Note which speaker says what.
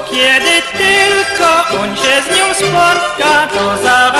Speaker 1: Kiedy tylko on się z nią spotka, to za